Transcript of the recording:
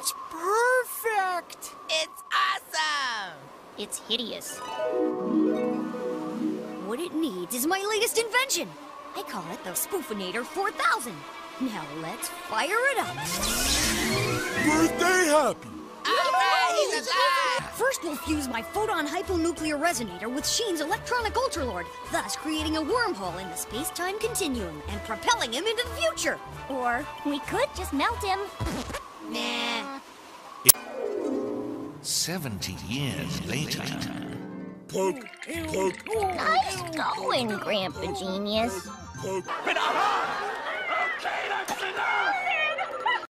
It's perfect! It's awesome! It's hideous. What it needs is my latest invention. I call it the Spoofinator 4000. Now let's fire it up. Birthday happy! All right, he's alive! First, we'll fuse my photon hyponuclear resonator with Sheen's electronic ultralord, thus creating a wormhole in the space-time continuum and propelling him into the future. Or we could just melt him. 70 years later. Poke, poke, Nice going, Grandpa Genius. poke. But aha!